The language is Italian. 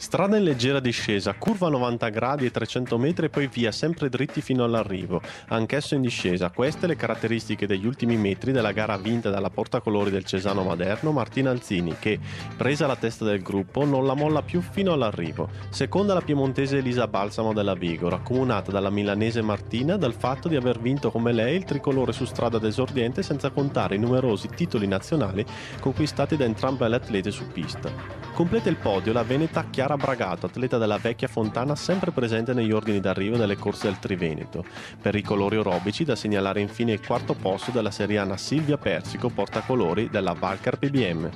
Strada in leggera discesa, curva a 90 gradi e 300 metri e poi via sempre dritti fino all'arrivo, anch'esso in discesa. Queste le caratteristiche degli ultimi metri della gara vinta dalla portacolori del Cesano Maderno Martina Alzini che, presa la testa del gruppo, non la molla più fino all'arrivo. Seconda la piemontese Elisa Balsamo della Vigoro, accomunata dalla milanese Martina dal fatto di aver vinto come lei il tricolore su strada d'esordiente senza contare i numerosi titoli nazionali conquistati da entrambe le atlete su pista. Completa il podio la veneta Chiara Bragato, atleta della vecchia Fontana sempre presente negli ordini d'arrivo delle corse del Triveneto. Per i colori orobici da segnalare infine il quarto posto della seriana Silvia Persico, portacolori della Valcar PBM.